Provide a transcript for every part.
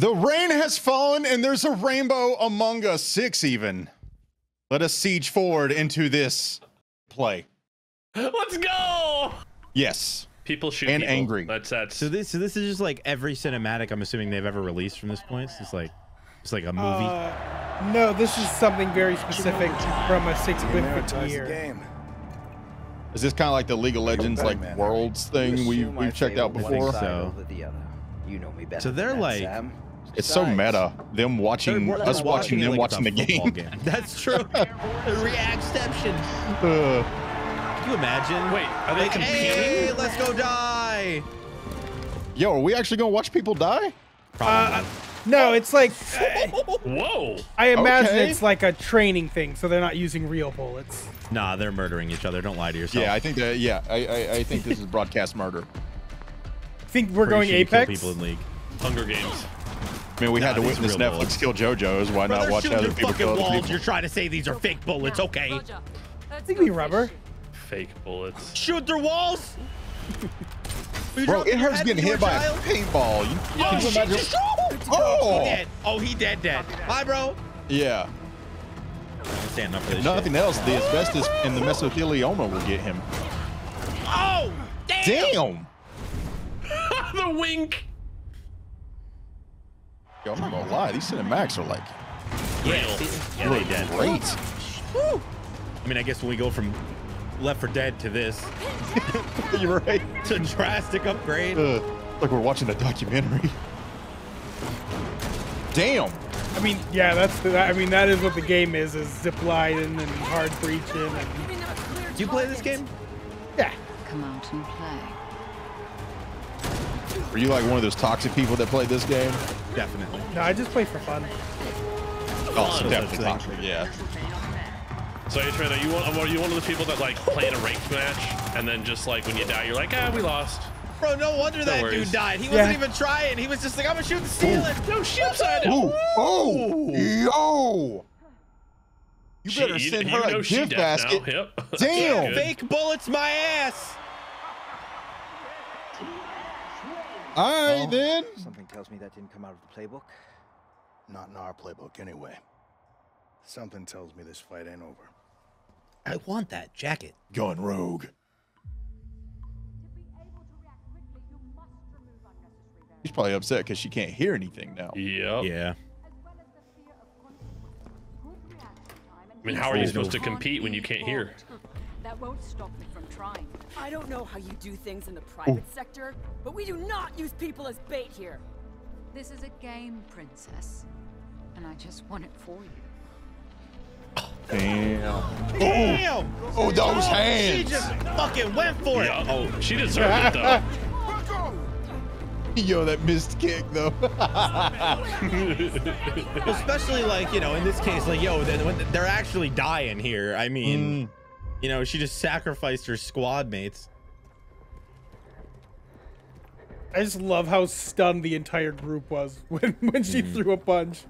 The rain has fallen and there's a rainbow among us. Six even. Let us siege forward into this play. Let's go. Yes. People shoot And people. angry. That's that's. So this so this is just like every cinematic I'm assuming they've ever released from this point. It's like it's like a movie. Uh, no, this is something very specific from a six-bit year. Is this kind of like the League of Legends like worlds thing we we've checked out before? so. You know me better So they're than that, like- Sam. It's so meta. Them They're watching us they're watching them like watching the a football game. That's true. Reactception. Uh, Can you imagine? Wait, are they Like, competing? hey, let's go die. yo, are we actually gonna watch people die? Uh, no, it's like Whoa. I imagine Okay. it's like a training thing, so they're not using real bullets. Nah, they're murdering each other. Don't lie to yourself. Yeah, I think that. Yeah, I I, I think this is broadcast murder. Think we're Pretty going sure Apex? people in League. Hunger Games. I mean, we had to witness Netflix bullets. kill JoJo's. Why Bro, not watch other people fucking kill other walls. people? You're trying to say these are fake bullets, okay? Think we rubber? Fake bullets. Shoot through walls. You Bro, it hurts getting hit by a a paintball. You, you Oh, shit, just- He Oh, oh dead. Oh, he dead, dead. Bye, bro. yeah. Stand up for this Nothing else. The asbestos and the mesothelioma will get him. Oh, damn. Damn. the wink. Yo, I'm not gonna lie. These cinematics are like Yeah, yeah they dead. great. I mean, I guess when we go from Left for Dead to this, You're right. it's a drastic upgrade. Uh, like we're watching a documentary. Damn. I mean, yeah, that's the, I mean that is what the game is: is zip lining and hard breaching. And, Do you play this game? yeah, Come out and play. Are you like one of those toxic people that played this game? Definitely. no, I just play for fun. Oh, definitely toxic. Yeah. So, Adrian, are you one? Are you one of the people that like play in a ranked match and then just like when you die, you're like, ah, we lost. Bro, no wonder that worries. dude died. He Yeah. wasn't even trying. He was just like, I'm gonna shoot the ceiling. No, shoot upside Ooh. Oh. Yo. You better you- send you her know a gift basket. Yep. Damn. Fake bullets, my ass. All right then. Something tells me that didn't come out of the playbook. Not in our playbook, anyway. Something tells me this fight ain't over. I want that jacket. Going rogue. She's probably upset because she can't hear anything now. Yep. Yeah. I mean, how are you supposed to compete when you can't hear? That won't stop me from trying. I don't know how you do things in the private sector, but we do not use people as bait here. This is a game, princess. And I just want it for you. Damn. Damn. Oh, those hands. She just fucking went for it. Yeah. Oh, she deserved it though. Yo, that missed kick though. Especially like, you know, in this case, like, yo, they're actually dying here. I mean, mm. You know, she just sacrificed her squad mates. I just love how stunned the entire group was when when she hmm. threw a punch.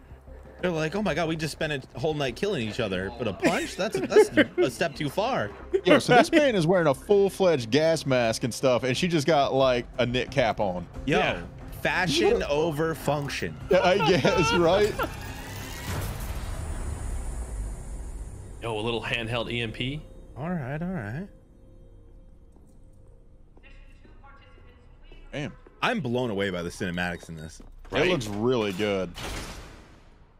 They're like, oh my god, we just spent a whole night killing each other, but a punch? That's that's a step too far. Yo, so this man is wearing a full-fledged gas mask and stuff, and she just got like a knit cap on. Yo, Yeah. fashion over function. Yeah, I guess, right? Yo, a little handheld EMP. All right, all right. Damn. I'm blown away by the cinematics in this. It looks really good.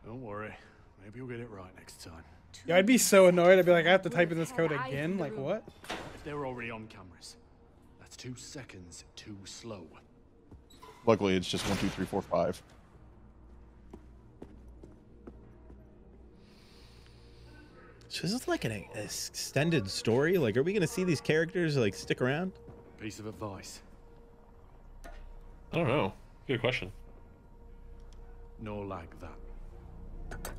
Don't worry. Maybe we'll get it right next time. Yeah, I'd be so annoyed. I'd be like, I have to type in this code again. Like what? If they're already on cameras, that's two seconds too slow. Luckily, it's just one, two, three, four, five. So is this like an extended story? Like, are we gonna see these characters like stick around? Piece of advice. I don't know. Good question. No like that.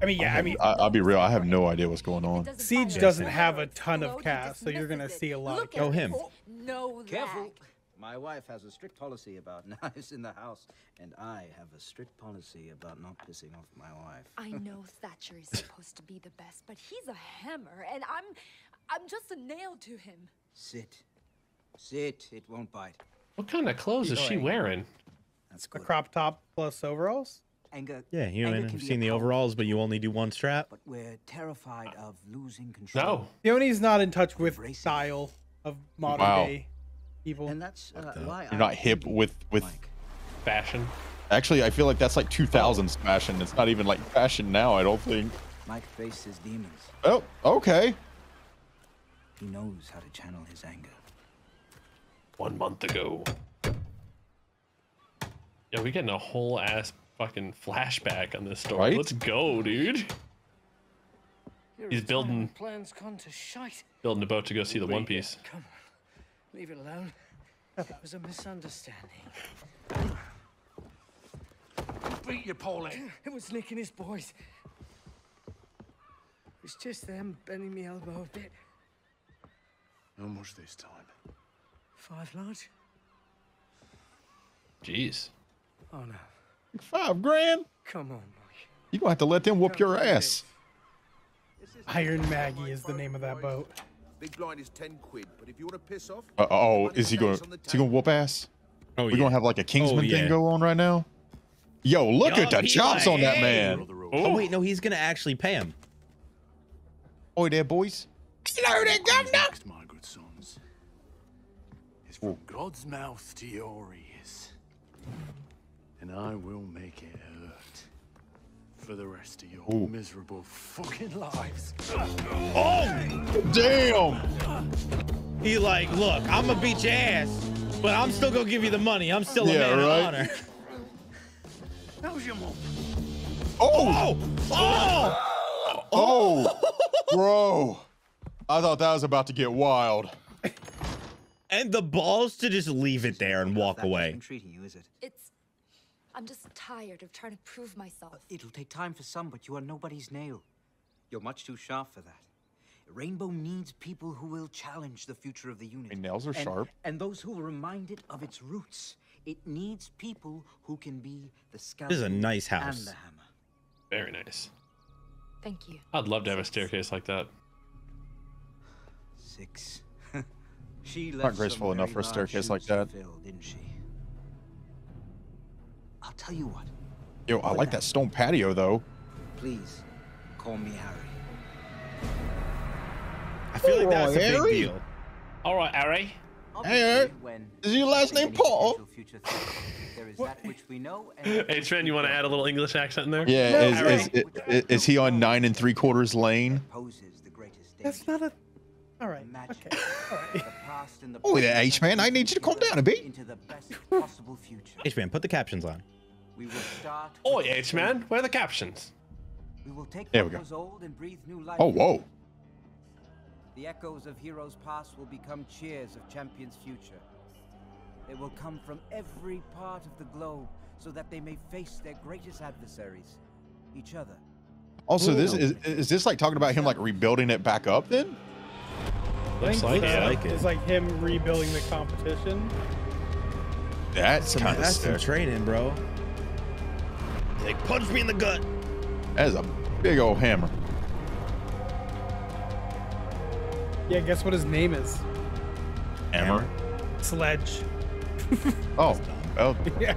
I mean, yeah, I mean, I, I'll be real. I have no idea what's going on. Siege doesn't have a ton of cast, so you're gonna see a lot. Of Look cast. Oh, him. No Careful. Lag. My wife has a strict policy about knives in the house, and I have a strict policy about not pissing off my wife. I know Thatcher is supposed to be the best, but he's a hammer, and I'm, I'm just a nail to him. Sit. Sit. It won't bite. What kind of clothes is she going? wearing? That's A crop top plus overalls. Anger. Yeah, you anger know, can I've be seen the powerful overalls, but you only do one strap. But we're terrified of losing control. No. Peony's not in touch with Embrace style of modern Wow. day people. And that's uh, why You're not hip with with. Mike, Fashion. Actually, I feel like that's like 2000s fashion. It's not even like fashion now. I don't think. Mike faces demons. Oh, okay. He knows how to channel his anger. One month ago. Yeah, we getting a whole ass fucking flashback on this story. Right? Let's go, dude. He's building Plans gone to shite. building a boat to go see the One Piece. Come on, leave it alone. It was a misunderstanding. Beat you, Paulie. It was Nick and his boys. It's just them bending me elbow a bit. How much this time? Five large? Jeez. Oh no. Five grand. Come on, Mike. You gonna have to let them whoop your ass. Iron Maggie is the name of that boat. Big blind is 10 quid, but if you want to piss off, Uh, oh, is he going? stays Is he gonna whoop ass? Oh We're gonna have like a Kingsman yeah. thing go on right now. Yo, look Yup, at the chops on that man. Oh wait, no, he's gonna actually pay him. Oi there, boys. Hello there, governor. My good sons, is from God's mouth to your ears, and I will make it hurt for the rest of your Ooh. miserable fucking lives. Oh, damn. He like, look, I'm gonna beat your ass, but I'm still gonna give you the money. I'm still a Yeah, man right. of honor. How's your mom? Oh, Oh, oh, oh, bro. I thought that was about to get wild. and the balls to just leave it there and Not walk that he's away. been treating you, is it? It's. I'm just tired of trying to prove myself. It'll take time for some, but you are nobody's nail. You're much too sharp for that. Rainbow needs people who will challenge the future of the unit. My nails are and, sharp. And those who will remind it of its roots. It needs people who can be the scalpel This is a nice and house. the hammer. Very nice. Thank you. I'd love to have a staircase like that. Six. she Not graceful enough for a staircase like that. Fill, didn't she? I'll tell you what. Yo, I like that stone patio though. Please, call me Harry. I feel like that's a big Harry. deal. All right, Harry. Obviously, when Is your last name Paul? potential future threat, There is that which we know and Hey, Trent, you want to add a little English accent in there? Yeah, is, is, is, is he on nine and three quarters lane? poses the greatest danger. That's not a. All right. Imagine Okay. All the past and the Oh, there, H-Man, I need you to calm down a bit. Into the best possible future. H man, put the captions on. We will start. Oi, H man, where are the captions? We will take There we go. old and breathe new life. Oh, whoa. The echoes of heroes past will become cheers of champions' future. They will come from every part of the globe so that they may face their greatest adversaries, each other. Also, this is is this like talking about him like rebuilding it back up then? Looks like so. it. like it. It's like him rebuilding the competition. That's Some, kind of that's some training, bro. Like punched me in the gut. That is a big old hammer. Yeah, guess what his name is? Hammer. Sledge. Oh, well, oh. Yeah.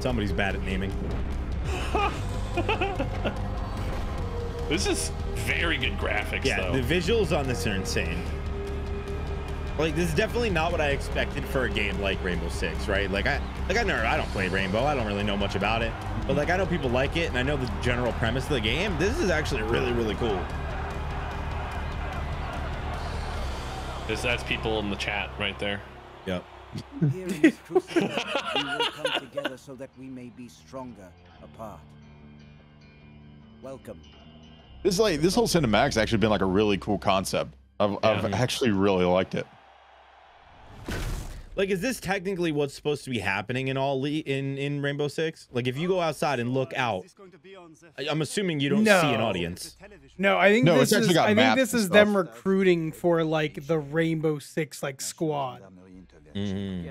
Somebody's bad at naming. This is very good graphics, Yeah, though. the visuals on this are insane. Like this is definitely not what I expected for a game like Rainbow Six, right? Like I like I never I don't play Rainbow. I don't really know much about it. But like I know people like it and I know the general premise of the game. This is actually really, really cool. This, that's people in the chat right there. Yep. Here in this crucible, we will come together so that we may be stronger apart. Welcome. this like this whole cinematics actually been like a really cool concept. I've, I've actually really liked it. Like, is this technically what's supposed to be happening in all le- in in Rainbow Six? Like, if you go outside and look out, I- I'm assuming you don't see an audience. No, I think No, this is. I think this is them recruiting for like the Rainbow Six like squad. Mhm.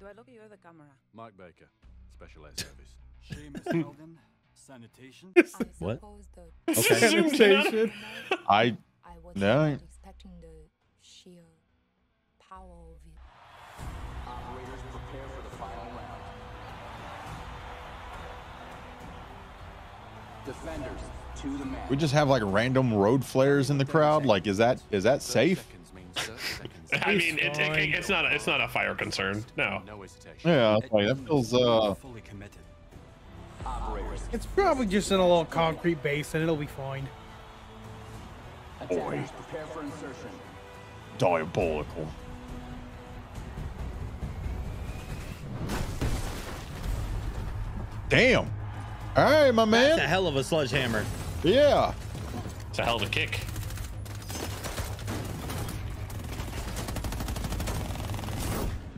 Do I look at you or the camera? Mike Baker, Special Air Service. I What? suppose the Okay. Sanitation. I I was No. Defenders, to the man. We just have like random road flares in the crowd. Like, is that is that safe? I mean, it, it, it's not a, it's not a fire concern. No. Yeah, like that feels uh. It's probably just in a little concrete base and it'll be fine. Boy, Prepare for insertion. diabolical. Damn. All right, my man. That's a hell of a sledgehammer. Yeah. It's a hell of a kick.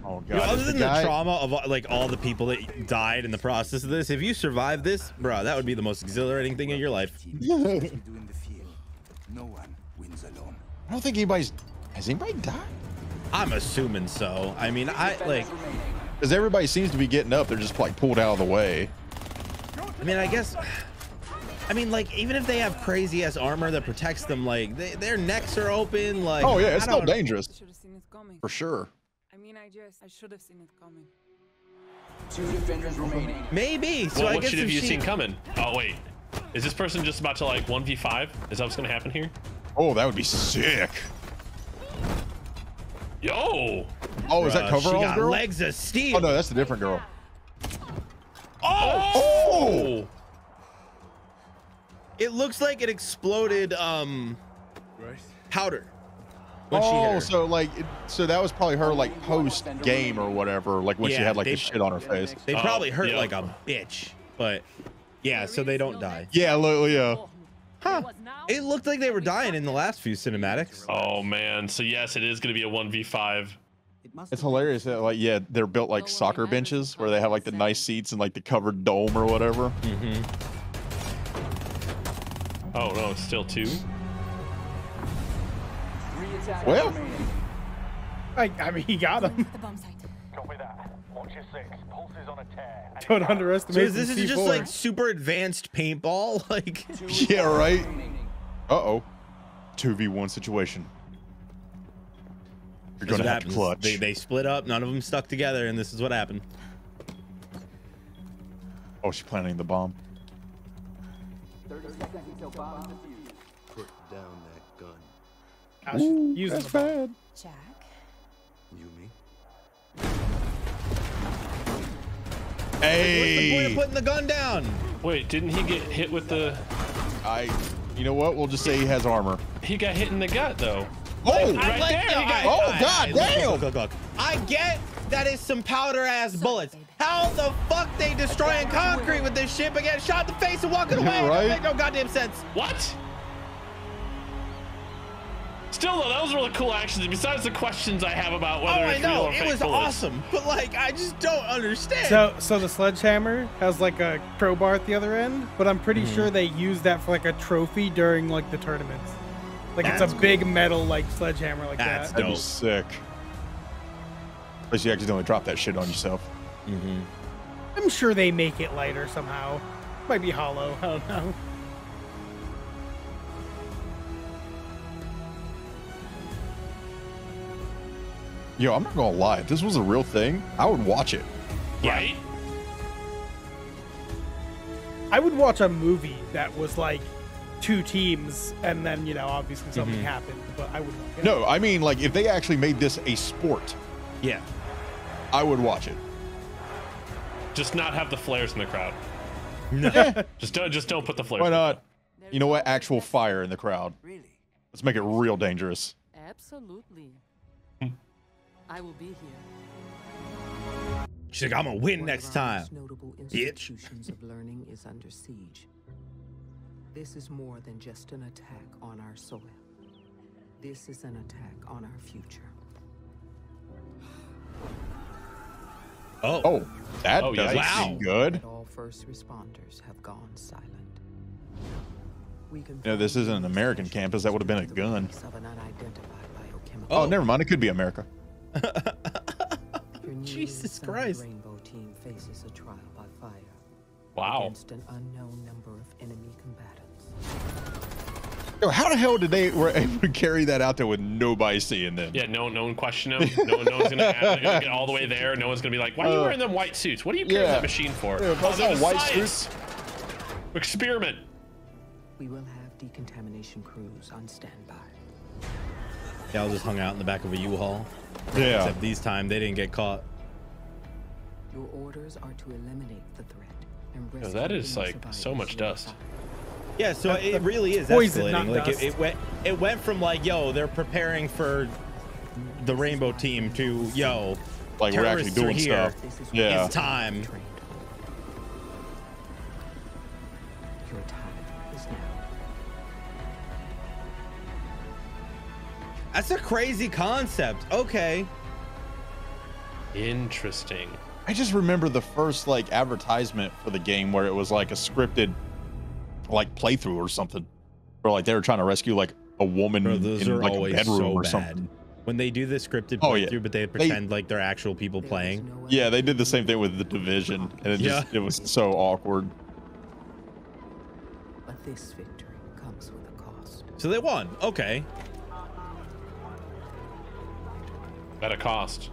Oh You know, god. other than the the trauma of uh, like all the people that died in the process of this, if you survive this, bro, that would be the most exhilarating thing in your life. do in the field. No one wins alone. I don't think anybody's. Has anybody died? I'm assuming so. I mean, I like. Because everybody seems to be getting up. They're just like pulled out of the way. I mean, I guess. I mean, like, even if they have crazy ass armor that protects them, like, they, their necks are open. Like, oh yeah, it's still don't- dangerous. Should seen it coming. For sure. I mean, I just I should have seen it coming. Two defenders remaining. Maybe. So well, I what guess should have if you she- seen coming? Oh wait, is this person just about to like one v five? Is that what's gonna happen here? Oh, that would be sick. Yo. Oh, is that Bruh, she got girl? legs of steel. Oh no, that's a different girl. Oh. It looks like it exploded um powder. When she hit Oh, so like, it- so that was probably her like post game or whatever, like when she had like they- the shit on her face. They probably hurt yeah. like a bitch, but yeah, so they don't die. Yeah, li- yeah. Huh. It looked like they were dying in the last few cinematics. Oh man. So yes, it is gonna be a one v five. It's hilarious that like, yeah, they're built like soccer benches where they have like the nice seats and like the covered dome or whatever. Mm-hmm. Oh no, it's still two. Well. I, I mean, he got him. The bomb site. Copy that. Watch your six. Pulse is on a tear. and Don't underestimate So this is just C4. like super advanced paintball? Like Yeah, right. Uh oh. Two v one situation. You're gonna what have to clutch. They, they split up, none of them stuck together, and this is what happened. Oh, she's planting the bomb. 30 seconds until bomb defused. Put down that gun. Gosh, using the bomb. Jack. You me? What's the point Hey, of putting the gun down? Wait, didn't he get hit with the? I. You know what? We'll just say he has armor. He got hit in the gut though. Oh, Right there, you got- Oh, God look, damn. Look, look, look. I get that is some powder ass bullets. How the fuck they destroying concrete with this shit but getting shot in the face and walking away? That Right. make no goddamn sense. What? Still though, that was really cool actions. Besides the questions I have about Oh, whether I it's real know. or It was bullets. awesome. But like, I just don't understand. So, so the sledgehammer has like a crowbar at the other end, but I'm pretty Mm-hmm. sure they use that for like a trophy during like the tournaments. Like it's That's a big metal like sledgehammer like That's that. That'd be Dope. sick. Unless you accidentally drop that shit on yourself. Mm -hmm. I'm sure they make it lighter somehow. Might be hollow. I don't know. Yo, I'm not gonna lie. If this was a real thing, I would watch it. Right? I would watch a movie that was like two teams, and then you know obviously something Mhm. happened. But I would watch it. No, I mean like if they actually made this a sport, Yeah. I would watch it. Just not have the flares in the crowd. No. Just don't just don't put the flares. Why not? You know what? Actual fire in the crowd. Really? Let's make it real dangerous. Absolutely. Hmm. I will be here. She's like, I'm gonna win next time. notable bitch. This is more than just an attack on our soil. This is an attack on our future. Oh. Oh, that Oh, doesn't Wow. good. All first responders have gone silent. We can No, this isn't an American campus. That would have been a gun. release of an unidentified biochemical Oh, never mind. It could be America. Your Jesus Christ. Rainbow team faces a trial by fire Wow. against an unknown number of enemy combatants. Yo, how the hell did they were able to carry that out there with nobody seeing them? Yeah, no, no one question them. No, no one's gonna, ask, they're gonna get all the way there. No one's gonna be like, "Why are you Uh, wearing them white suits? What are you carrying yeah. that machine for?" Yeah, oh, saw white science. Experiment. We will have decontamination crews on standby. They all just hung out in the back of a U-Haul. Yeah. Except these time they didn't get caught. Your orders are to eliminate the threat and Yo, rescue that is any like so much you dust. Yeah, so That's it really is poison, escalating. Like it, it went it went from like, yo, they're preparing for the rainbow team to yo, Like we're actually terrorists are doing here. stuff. Yeah. It's time. Your time is now. That's a crazy concept. Okay. Interesting. I just remember the first like advertisement for the game where it was like a scripted like playthrough or something. Or like they were trying to rescue like a woman Bro, those in are like a always bedroom so or bad. something. When they do the scripted Oh, yeah. playthrough, but they They- pretend like they're actual people playing. Yeah, they did the same thing with the division, and it just it was so awkward. But this victory comes with a cost. So they won. Okay. At a cost.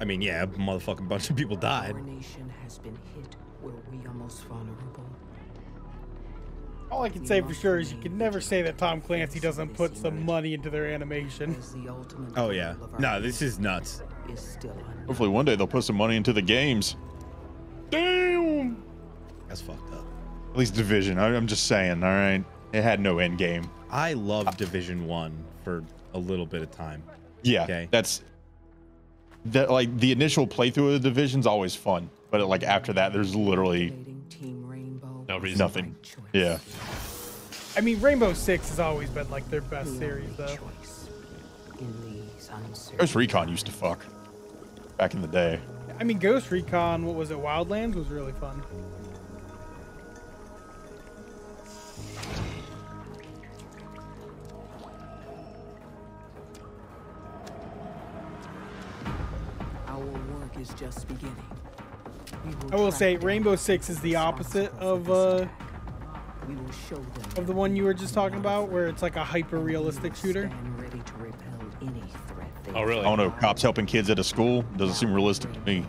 I mean, yeah, a motherfucking bunch of people died. Our nation has been hit where we are most vulnerable. All I can say for sure is you can never say that Tom Clancy doesn't put some money into their animation. Oh yeah. No, this is nuts. Hopefully one day they'll put some money into the games. Damn. That's fucked up. At least division. I, I'm just saying. All right, it had no end game. I loved Division One for a little bit of time. Yeah, Okay. that's that. Like the initial playthrough of the division's always fun, but like after that, there's literally no reason. Nothing. Yeah. I mean, Rainbow Six has always been like their best series, though. Ghost Recon used to fuck back in the day. I mean, Ghost Recon, what was it, Wildlands, was really fun. Our work is just beginning. We I will say, Rainbow Six is the opposite of uh, We will show them of the one you were just talking about, where it's like a hyper realistic shooter. stand ready to repel any threat they Oh, really? I don't know. Cops helping kids at a school doesn't seem realistic to me.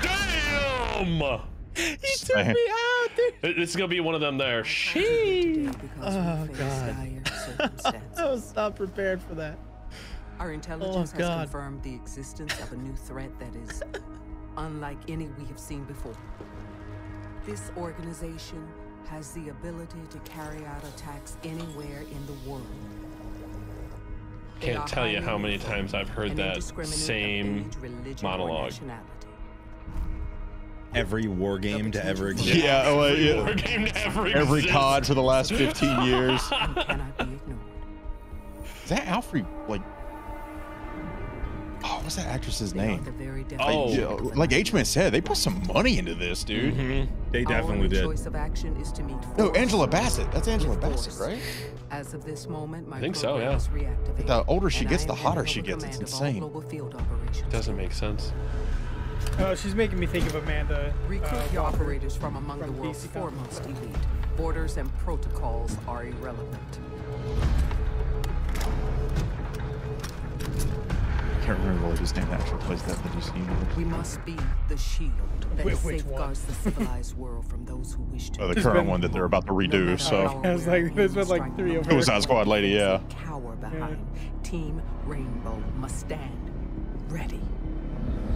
Damn! He took me out, dude. This is gonna be one of them there. She. Oh god. I was not prepared for that. Our intelligence Oh, has confirmed the existence of a new threat that is unlike any we have seen before. This organization has the ability to carry out attacks anywhere in the world. They Can't tell you how many times I've heard that same age, religion, or monologue. Every war game to ever exist. Yeah, oh, uh, yeah. War game to ever exist. Every. COD for the last 15 years. Cannot be ignored. Is that Alfred? Like, what's that actress's name? Like, Oh. yeah, like H-Man said, they put some money into this, dude. Mhm. They definitely did. choice of action is to meet No, Angela Bassett. That's Angela Bassett, right? As of this moment, my I think so, yeah. is reactivated, The older she gets, the hotter she gets. It's command of all insane. global field operations. Doesn't make sense. Uh, she's making me think of Amanda. Recruit uh, your operators from among from the world's foremost elite. Orders and protocols are irrelevant. Can't remember what his name that actually plays that in the DC universe. We must be the shield that Wait, which one? safeguards the civilized world from those who wish to Oh, the There's current been- one that they're about to redo. So I was like, there's been like three of her. Suicide Squad lady, yeah. cower behind. Team Rainbow must stand ready.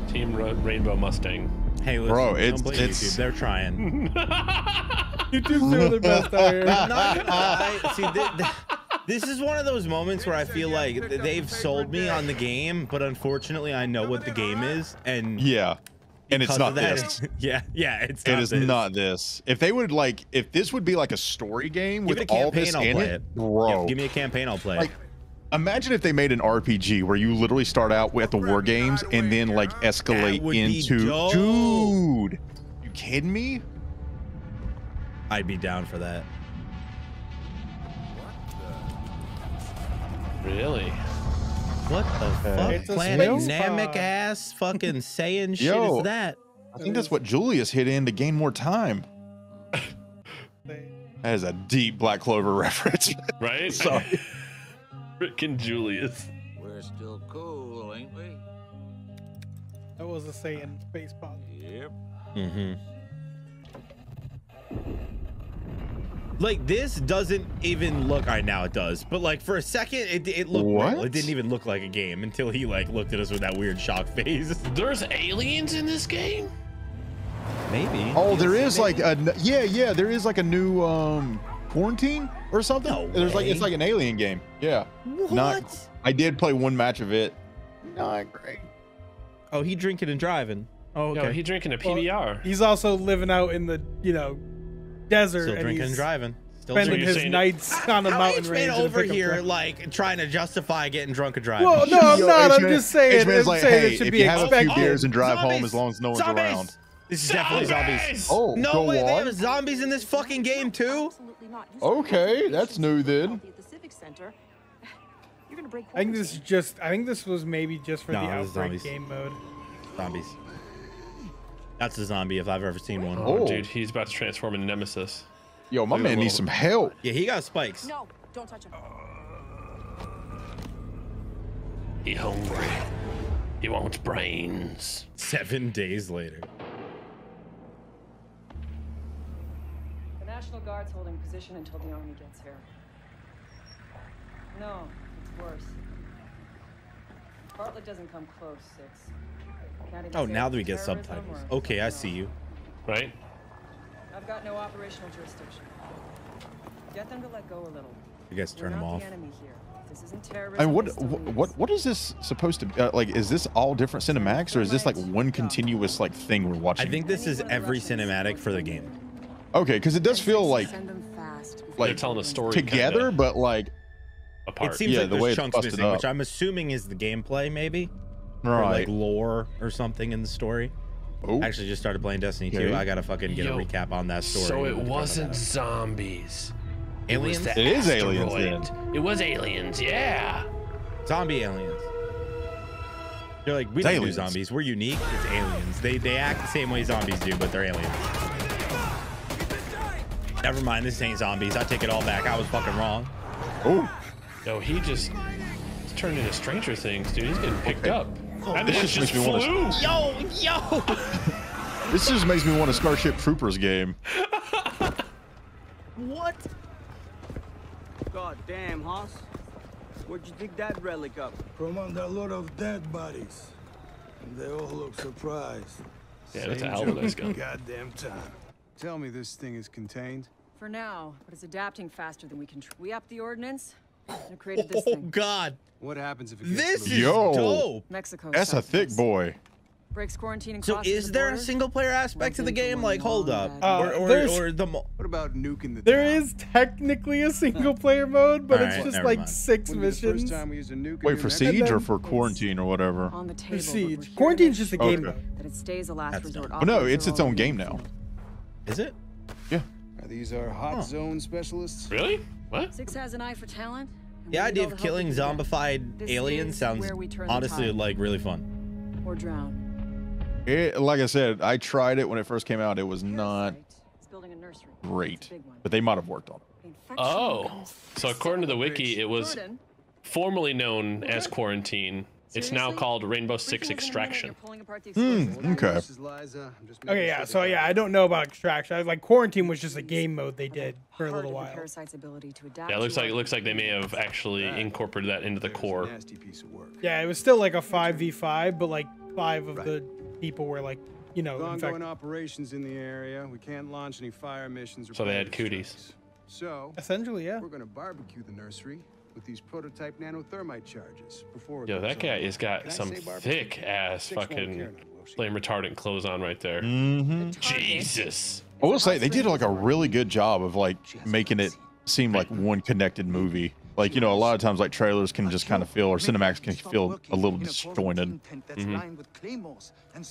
Team Ra- Rainbow Mustang. Hey, listen, Bro, don't it's- blame it's- YouTube. They're trying. YouTube's doing their best out here. I'm not gonna. See, th- th- this is one of those moments where I feel like they've sold me on the game, but unfortunately, I know what the game is, and Yeah. And it's not of that, this. yeah, yeah, it's It not is this. not this. If they would like, if this would be like a story game Give with it a all campaign, this I'll in play it, it. bro. Yeah, give me a campaign, I'll play like, it. imagine if they made an RPG where you literally start out at the war games and then like escalate into, dude. You kidding me? I'd be down for that. Really? What the fuck? It's a Planet space pod. ass fucking saying shit Yo. is that? I think that's what Julius hit in to gain more time. That is a deep Black Clover reference. Right? Sorry. Frickin' Julius. We're still cool, ain't we? That was a saying space pod. Yep. Mm-hmm. Like this doesn't even look. All right, now it does. But like for a second, it it looked real. It didn't even look like a game until he like looked at us with that weird shock face. There's aliens in this game? Maybe. Oh, there is like a yeah, yeah. There is like a new um quarantine or something. No There's like it's like an alien game. Yeah. Not. What? I did play one match of it. Not great. Oh, he drinking and driving. Oh, okay. Yo, he drinking a Well, PBR. He's also living out in the you know desert Still and drinking he's and driving. Still spending his saying- nights on a How mountain H-Man range. over here truck. like trying to justify getting drunk and driving. Well, no, I'm not. I'm just saying. H-Man's I'm like, saying hey, it should if be you have a few beers and drive home as long as no one's Zombies! around. This is definitely zombies. Zombies! Oh, No go way, they on. have zombies in this fucking game too. Absolutely not. Okay, that's new then. At the Civic Center. You're gonna break I think this is just. I think this was maybe just for No, the outbreak game mode. Zombies. That's a zombie if I've ever seen one. Oh, Oh. dude, he's about to transform into Nemesis. Yo, my Look man needs some help. Yeah, he got spikes. No, don't touch him. He hungry. He wants brains. Seven days later. The National Guard's holding position until the army gets here. No, it's worse. Bartlett doesn't come close, Six. Can't even Oh, now that we get subtitles. Okay, I see you. Right? I've got no operational jurisdiction. Get them to let go a little. You guys turn We're them off. the enemy here. This isn't terrorism. And what what what, what is this supposed to be? Uh, like, is this all different cinematics, or is this like one continuous like thing we're watching? I think this is every cinematic for the game. Okay, because it does feel like Send them fast. before They're like telling a story together, kinda but like apart. It seems Yeah, like the there's way chunks missing, which. I'm assuming is the gameplay, maybe. Or right. like lore or something in the story. oh, I actually just started playing Destiny 2. Okay. I gotta fucking get Yo, a recap on that story. So it wasn't that. zombies. Aliens? It, was the It is aliens, asteroid. It was aliens, yeah. zombie aliens. They're like, we It's don't do zombies. We're unique. It's aliens. They they act the same way zombies do, but they're aliens. Never mind, this ain't zombies. I take it all back. I was fucking wrong. oh, Yo, he just turned into Stranger Things, dude. He's getting picked up. And this just just makes me wanna- Yo, yo! this just makes me want a Starship Troopers game. what? God damn, Hoss. Where'd you dig that relic up? From under a lot of dead bodies. And they all look surprised. Yeah, that's a Same hell of a nice gun. Goddamn time. Tell me this thing is contained. For now, but it's adapting faster than we can. We upped the ordinance and created this Oh god. What happens if it gets This is Yo. dope. Mexico. That's a thick boy. Breaks quarantine and So crosses is the there a single player aspect to the game? Like, hold up. bad or, Uh, or, there's- or the What about nuking the There town? is technically a single player mode, but All it's right, just like mind. six Wouldn't missions. First time we used a nuke Wait for Mexico. siege or for quarantine or whatever. on the table. For siege. we're Quarantine's just a Okay. game mode. That it stays a last That's resort. dumb. No, it's its own game now. Is it? Yeah. Are these are hot Huh. zone specialists? Really? What? Six has an eye for talent. The idea of the help we killing zombified aliens sounds where we turn the honestly like really fun. Or drown. It, like I said, I tried it when it first came out. It was not Parasite is building a nursery. great, It's a big one. but they might have worked on it. Oh, so according to the wiki, it was Jordan, formerly known as Quarantine. It's now called Rainbow Six briefing us in a minute, Extraction. you're pulling apart the Hmm. Okay. This is Liza. I'm just Okay, yeah. So yeah, I don't know about extraction. I, like quarantine was just a game mode they did for a little of the while. parasite's ability to adapt Yeah, it looks like it looks like they may have actually incorporated that into the core. nasty piece of work. Yeah, it was still like a five v five, but like five of the people were like, you know, in fact, ongoing operations in the area, we can't launch any fire missions So they had cooties. So essentially, yeah. we're gonna barbecue the nursery with these prototype nanothermite charges before. it Yo, that guy on. has Can got some thick ass Six fucking now, will she? flame retardant clothes on right there. Mm-hmm. Jesus. I will say they did like a really good job of like making it seem like one connected movie. Like you know, a lot of times like trailers can just kind of feel or cinematics can feel a little disjointed. That's Mhm. lined with claymores and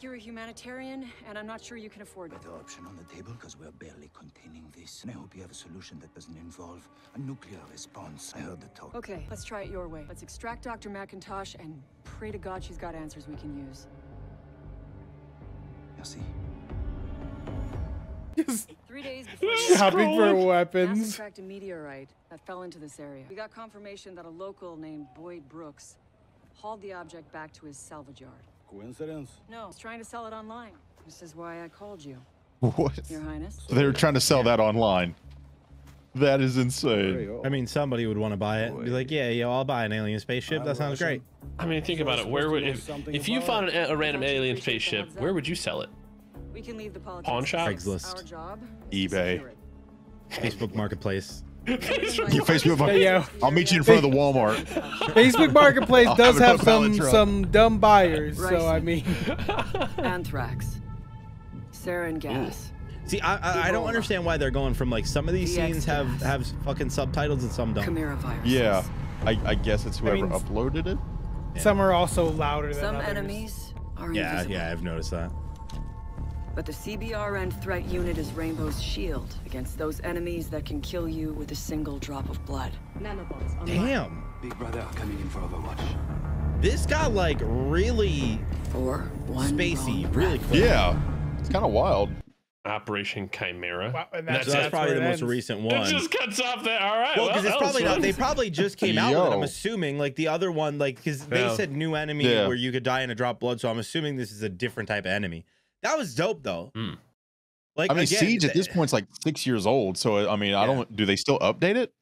You're a humanitarian, and I'm not sure you can afford it. The option on the table because we're barely containing this. And I hope you have a solution that doesn't involve a nuclear response. I heard the talk. Okay, let's try it your way. Let's extract Dr. McIntosh and pray to God she's got answers we can use. Merci. Just Three days before shopping for NASA weapons. tracked a meteorite that fell into this area. We got confirmation that a local named Boyd Brooks hauled the object back to his salvage yard. Coincidence? No, he's trying to sell it online. This is why I called you, What? Your Highness. They were trying to sell that online. That is insane. I mean, somebody would want to buy it. Be like, yeah, yo, I'll buy an alien spaceship. That sounds great. I mean, think about it. Where would if, if you found an, a random alien spaceship, where would you sell it? We can leave the politics. Pawn shop? Craigslist. Our job. eBay. Facebook Marketplace. You Facebook. Hey, yo. I'll meet you in front of the Walmart. Facebook Marketplace I'll does have have it on pallet some truck. some dumb buyers, so I mean, Anthrax. Sarin gas. See, I, I, I don't understand why they're going from like some of these The scenes have X-Gas. have fucking subtitles and some don't. Chimera virus. Yeah, I, I guess it's whoever mean, uploaded it. some are also louder than Some others. enemies are Yeah, invisible. yeah, I've noticed that. But the CBRN threat unit is Rainbow's shield against those enemies that can kill you with a single drop of blood. Nanobots online. Damn, Big brother coming in for Overwatch. this got like really Four, one spacey, really breath. quick. Yeah, it's kind of wild. Operation Chimera. Wow, and That's, So that's it. probably the it most ends. recent It one. just cuts off there. All right. Well, Well, because it's probably not. They probably just came out with it. I'm assuming like the other one, like because they Yeah. said new enemy Yeah. where you could die in a drop blood. So I'm assuming this is a different type of enemy. That was dope though. Hmm. Like I mean, again, Siege at this th- point's like six years old. So I mean, I don't. Do they still update it?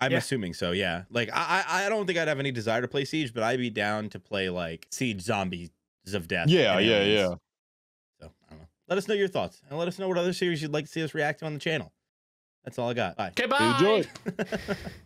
I'm Yeah. assuming so. Yeah. Like I, I I don't think I'd have any desire to play Siege, but I'd be down to play like Siege Zombies of Death. Yeah, yeah, yeah. So I don't know. Let us know your thoughts and let us know what other series you'd like to see us react to on the channel. That's all I got. Bye. Okay, bye. Enjoy.